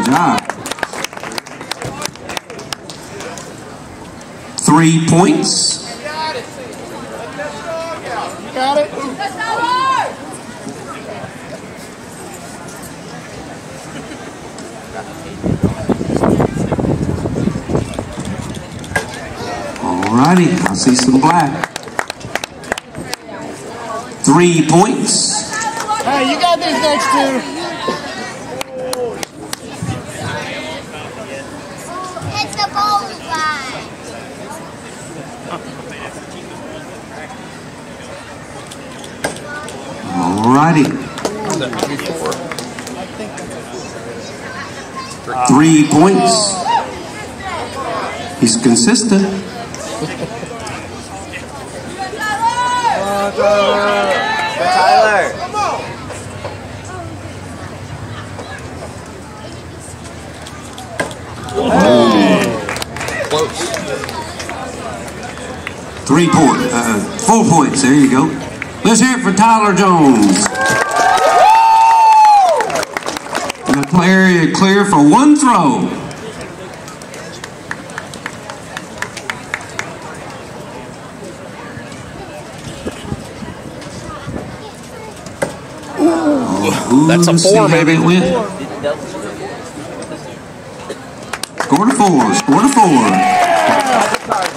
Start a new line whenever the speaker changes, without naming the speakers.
job. Three points.
Got it?
Alrighty, I see some black. Three points.
Hey, you got these next two.
Alrighty. Three points. He's consistent.
Tyler.
Three points. uh, four points. There you go. Let's hear it for Tyler Jones. And the area clear for one throw. Ooh,
That's a four,
how
baby.
that went. Score to four. Score to four.